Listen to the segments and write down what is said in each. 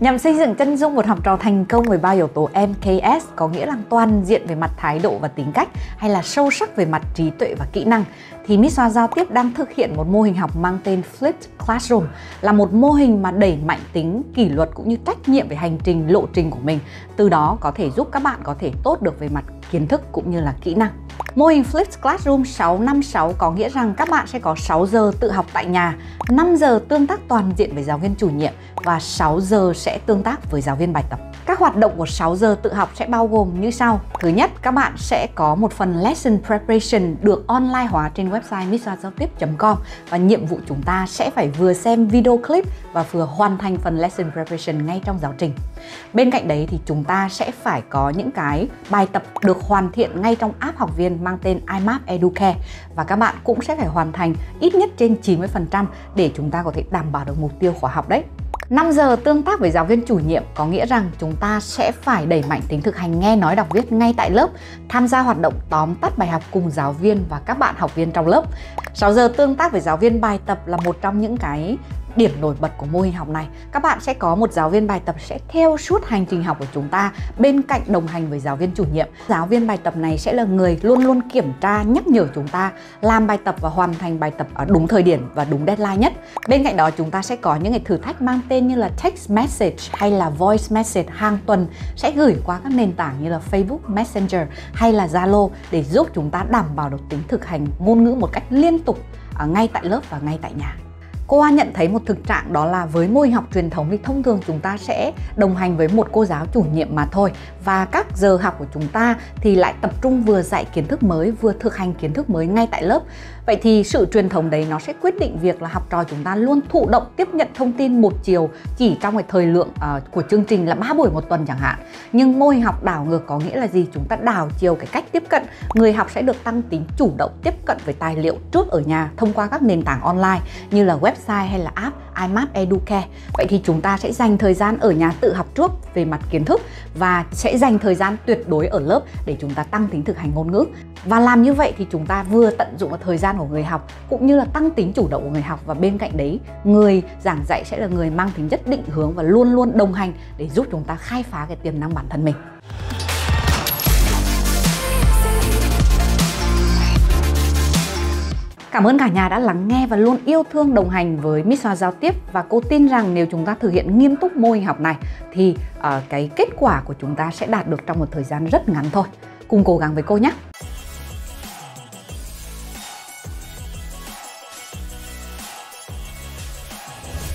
Nhằm xây dựng chân dung một học trò thành công với ba yếu tố MKS có nghĩa là toàn diện về mặt thái độ và tính cách hay là sâu sắc về mặt trí tuệ và kỹ năng, thì Miss Hoa Giao tiếp đang thực hiện một mô hình học mang tên Flipped Classroom, là một mô hình mà đẩy mạnh tính kỷ luật cũng như trách nhiệm về hành trình, lộ trình của mình, từ đó có thể giúp các bạn có thể tốt được về mặt kiến thức cũng như là kỹ năng. Mô hình Flipped Classroom 656 có nghĩa rằng các bạn sẽ có 6 giờ tự học tại nhà, 5 giờ tương tác toàn diện với giáo viên chủ nhiệm và 6 giờ sẽ tương tác với giáo viên bài tập. Các hoạt động của 6 giờ tự học sẽ bao gồm như sau. Thứ nhất, các bạn sẽ có một phần lesson preparation được online hóa trên website missazao tiếp.com và nhiệm vụ chúng ta sẽ phải vừa xem video clip và vừa hoàn thành phần lesson preparation ngay trong giáo trình. Bên cạnh đấy thì chúng ta sẽ phải có những cái bài tập được hoàn thiện ngay trong app học viên mang tên iMap Educare và các bạn cũng sẽ phải hoàn thành ít nhất trên 90% để chúng ta có thể đảm bảo được mục tiêu khóa học đấy. 5 giờ tương tác với giáo viên chủ nhiệm có nghĩa rằng chúng ta sẽ phải đẩy mạnh tính thực hành nghe nói đọc viết ngay tại lớp, tham gia hoạt động tóm tắt bài học cùng giáo viên và các bạn học viên trong lớp. 6 giờ tương tác với giáo viên bài tập là một trong những cái điểm nổi bật của mô hình học này, các bạn sẽ có một giáo viên bài tập sẽ theo suốt hành trình học của chúng ta, bên cạnh đồng hành với giáo viên chủ nhiệm. Giáo viên bài tập này sẽ là người luôn luôn kiểm tra, nhắc nhở chúng ta làm bài tập và hoàn thành bài tập ở đúng thời điểm và đúng deadline nhất. Bên cạnh đó, chúng ta sẽ có những cái thử thách mang tên như là text message hay là voice message hàng tuần sẽ gửi qua các nền tảng như là Facebook Messenger hay là Zalo để giúp chúng ta đảm bảo được tính thực hành ngôn ngữ một cách liên tục ở ngay tại lớp và ngay tại nhà cô A nhận thấy một thực trạng đó là với mô hình học truyền thống thì thông thường chúng ta sẽ đồng hành với một cô giáo chủ nhiệm mà thôi. Và các giờ học của chúng ta thì lại tập trung vừa dạy kiến thức mới vừa thực hành kiến thức mới ngay tại lớp. Vậy thì sự truyền thống đấy nó sẽ quyết định việc là học trò chúng ta luôn thụ động tiếp nhận thông tin một chiều chỉ trong cái thời lượng uh, của chương trình là ba buổi một tuần chẳng hạn. Nhưng mô hình học đảo ngược có nghĩa là gì? Chúng ta đảo chiều cái cách tiếp cận. Người học sẽ được tăng tính chủ động tiếp cận với tài liệu trước ở nhà thông qua các nền tảng online như là website website hay là app iMath Educare. Vậy thì chúng ta sẽ dành thời gian ở nhà tự học trước về mặt kiến thức và sẽ dành thời gian tuyệt đối ở lớp để chúng ta tăng tính thực hành ngôn ngữ. Và làm như vậy thì chúng ta vừa tận dụng thời gian của người học cũng như là tăng tính chủ động của người học và bên cạnh đấy, người giảng dạy sẽ là người mang tính chất định hướng và luôn luôn đồng hành để giúp chúng ta khai phá cái tiềm năng bản thân mình. Cảm ơn cả nhà đã lắng nghe và luôn yêu thương đồng hành với Miss Hoa Giao tiếp và cô tin rằng nếu chúng ta thực hiện nghiêm túc mô hình học này thì uh, cái kết quả của chúng ta sẽ đạt được trong một thời gian rất ngắn thôi. Cùng cố gắng với cô nhé.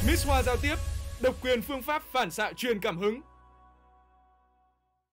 Miss Hoa Giao tiếp, độc quyền phương pháp phản xạ truyền cảm hứng